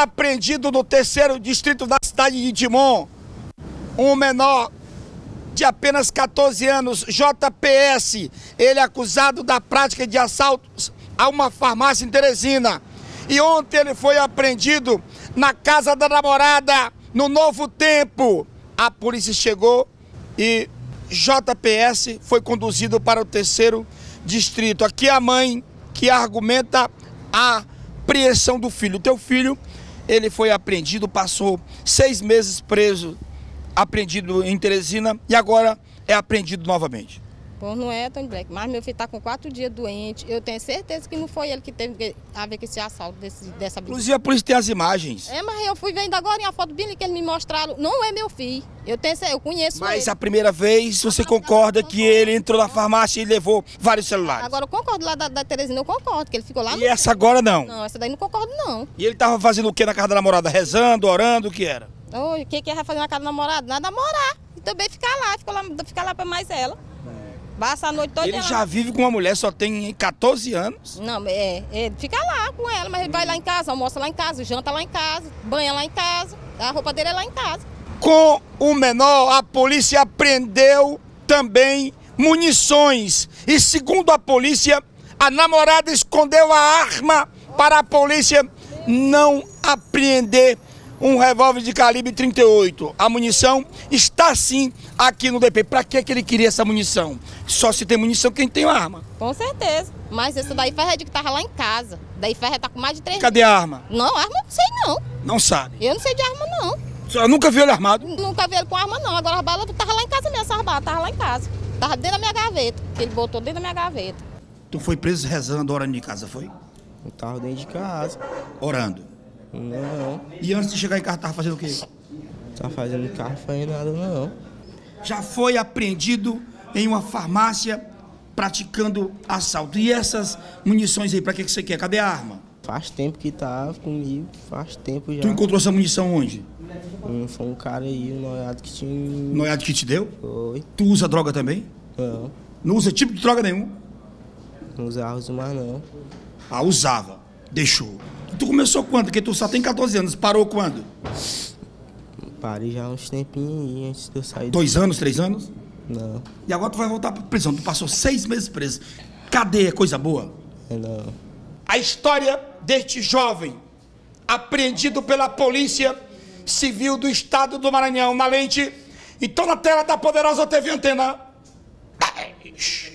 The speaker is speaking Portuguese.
Apreendido no terceiro distrito da cidade de Timon, um menor de apenas 14 anos, JPS, ele é acusado da prática de assaltos a uma farmácia em Teresina. E ontem ele foi apreendido na casa da namorada, no Novo Tempo. A polícia chegou e JPS foi conduzido para o terceiro distrito. Aqui a mãe que argumenta a apreensão do filho. O teu filho, ele foi apreendido, passou seis meses preso, apreendido em Teresina e agora é apreendido novamente. Bom, não é Tony Black, mas meu filho está com quatro dias doente. Eu tenho certeza que não foi ele que teve a ver com esse assalto desse, dessa briga. Inclusive a polícia tem as imagens. É, mas eu fui vendo agora em a foto dele que eles me mostraram. Não é meu filho. Eu tenho eu conheço Mas ele. a primeira vez você concorda que ele entrou na farmácia e levou vários celulares? Agora eu concordo lá da, da Teresina, eu concordo, que ele ficou lá E essa agora não? Não, essa daí não concordo não. E ele tava fazendo o que na casa da namorada? Rezando, orando, o que era? Oi, o que que ele vai fazer na casa do namorado? Nada morar. E também ficar lá, ficar lá, ficar lá pra mais ela. Passa a noite toda Ele lá. já vive com uma mulher, só tem 14 anos. Não, é, é, fica lá com ela, mas ele vai lá em casa, almoça lá em casa, janta lá em casa, banha lá em casa, a roupa dele é lá em casa. Com o menor, a polícia apreendeu também munições. E segundo a polícia, a namorada escondeu a arma para a polícia não apreender um revólver de calibre 38. A munição está sim aqui no DP. Para que, que ele queria essa munição? Só se tem munição quem tem arma. Com certeza. Mas essa daí Ferre de que tava lá em casa. Daí Ferre tá com mais de três Cadê a arma? Não, arma eu não sei não. Não sabe. Eu não sei de arma não. Eu nunca vi ele armado. Nunca vi ele com arma não. Agora a bala tava lá em casa mesmo, essas balas tava lá em casa. Tava dentro da minha gaveta. Que ele botou dentro da minha gaveta. Tu foi preso rezando, orando em casa, foi? Eu tava dentro de casa. Orando. Não, E antes de chegar em casa, tava fazendo o quê? tá fazendo carro, fazendo nada não. Já foi apreendido em uma farmácia praticando assalto. E essas munições aí, pra que, que você quer? Cadê a arma? Faz tempo que tá comigo, faz tempo já. Tu encontrou essa munição onde? Hum, Foi um cara aí, um noiado que tinha. Noiado que te deu? Foi. Tu usa droga também? Não, Não usa tipo de droga nenhum? não usava mais não. Ah, usava. Deixou. Tu começou quando? Porque tu só tem 14 anos. Parou quando? Parei já uns tempinhos antes de eu sair. do- Dois anos, três anos? Não, E agora tu vai voltar pra prisão. Tu passou seis meses preso. Cadeia, coisa boa. é não. A história deste jovem, apreendido pela Polícia Civil do Estado do Maranhão, na lente. Então, na tela da poderosa TV Antena. 10.